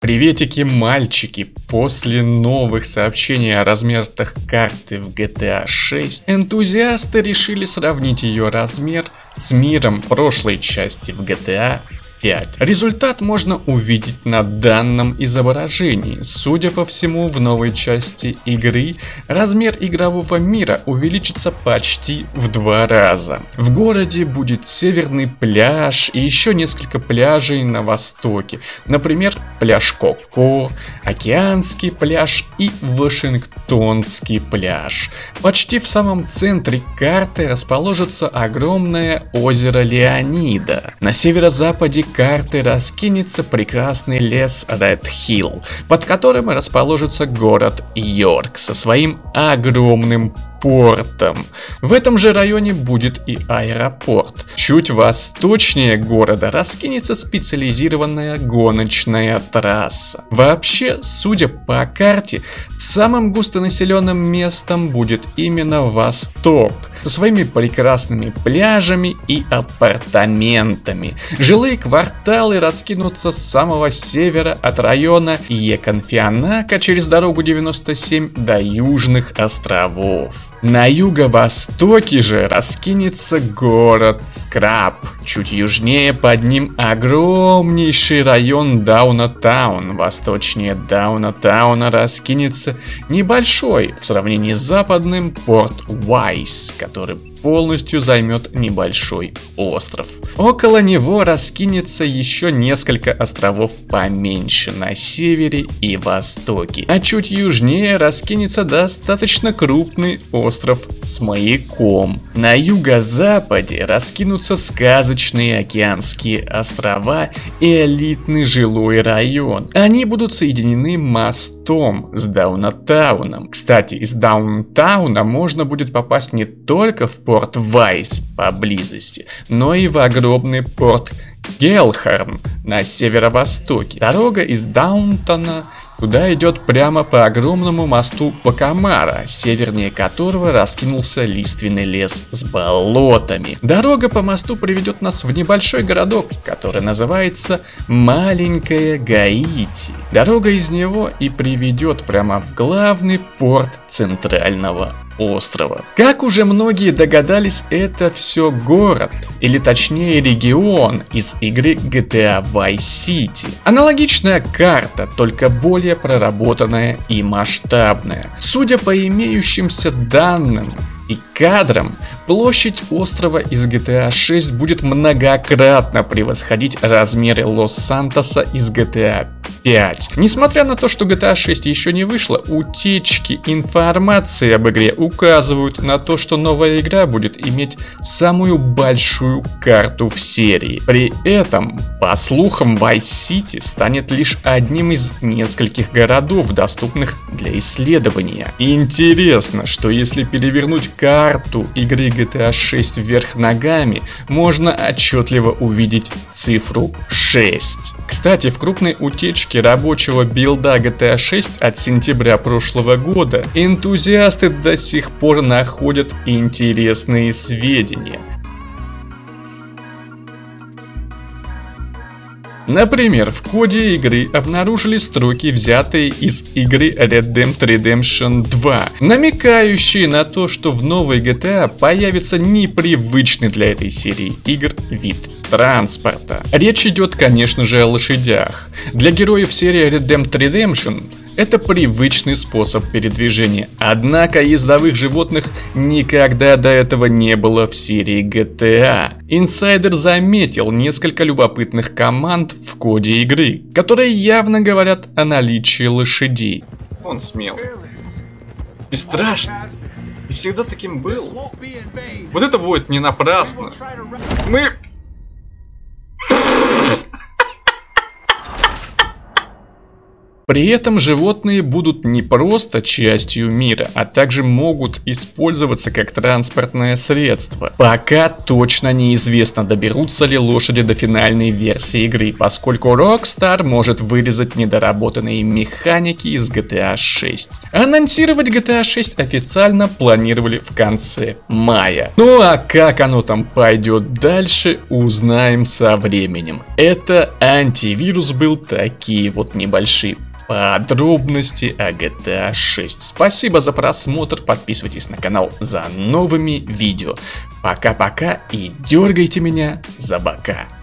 Приветики, мальчики! После новых сообщений о размерах карты в GTA 6, энтузиасты решили сравнить ее размер с миром прошлой части в GTA 5. Результат можно увидеть на данном изображении. Судя по всему, в новой части игры размер игрового мира увеличится почти в два раза. В городе будет северный пляж и еще несколько пляжей на востоке. Например, пляж Коко, океанский пляж и Вашингтонский пляж. Почти в самом центре карты расположится огромное озеро Леонида. На северо-западе карты раскинется прекрасный лес Ред Хилл, под которым расположится город Йорк со своим огромным портом. В этом же районе будет и аэропорт. Чуть восточнее города раскинется специализированная гоночная трасса. Вообще, судя по карте, самым густонаселенным местом будет именно Восток, со своими прекрасными пляжами и апартаментами. Жилые кварталы раскинутся с самого севера от района Еконфианака через дорогу 97 до Южных островов. На юго-востоке же раскинется город Скраб. Чуть южнее под ним огромнейший район Даунатаун. Восточнее Даунатауна раскинется небольшой в сравнении с западным порт Уайс, который полностью займет небольшой остров. Около него раскинется еще несколько островов поменьше на севере и востоке. А чуть южнее раскинется достаточно крупный остров с маяком. На юго-западе раскинутся сказочные океанские острова и элитный жилой район. Они будут соединены мостом с Даунатауном. Кстати, из Даунтауна можно будет попасть не только в порт Вайс поблизости, но и в огромный порт Гелхарм на северо-востоке. Дорога из Даунтона куда идет прямо по огромному мосту Пакамара, севернее которого раскинулся лиственный лес с болотами. Дорога по мосту приведет нас в небольшой городок, который называется Маленькая Гаити. Дорога из него и приведет прямо в главный порт центрального острова. Как уже многие догадались, это все город, или точнее регион из игры GTA Vice City. Аналогичная карта, только более проработанная и масштабная. Судя по имеющимся данным, и кадрам, площадь острова из GTA 6 будет многократно превосходить размеры Лос-Сантоса из GTA 5. Несмотря на то, что GTA 6 еще не вышла, утечки информации об игре указывают на то, что новая игра будет иметь самую большую карту в серии. При этом, по слухам, Vice City станет лишь одним из нескольких городов, доступных для исследования. Интересно, что если перевернуть карту игры GTA 6 вверх ногами, можно отчетливо увидеть цифру 6. Кстати, в крупной утечке рабочего билда GTA 6 от сентября прошлого года энтузиасты до сих пор находят интересные сведения. Например, в коде игры обнаружили строки, взятые из игры Red Dead Redemption 2, намекающие на то, что в новой GTA появится непривычный для этой серии игр вид транспорта. Речь идет, конечно же, о лошадях. Для героев серии Red Dead Redemption это привычный способ передвижения. Однако ездовых животных никогда до этого не было в серии GTA. Инсайдер заметил несколько любопытных команд в коде игры, которые явно говорят о наличии лошадей. Он смел. И страшный. И всегда таким был. Вот это будет не напрасно. Мы При этом животные будут не просто частью мира, а также могут использоваться как транспортное средство. Пока точно неизвестно, доберутся ли лошади до финальной версии игры, поскольку Rockstar может вырезать недоработанные механики из GTA 6. Анонсировать GTA 6 официально планировали в конце мая. Ну а как оно там пойдет дальше, узнаем со временем. Это антивирус был такие вот небольшие подробности о GTA 6. Спасибо за просмотр, подписывайтесь на канал за новыми видео. Пока-пока и дергайте меня за бока.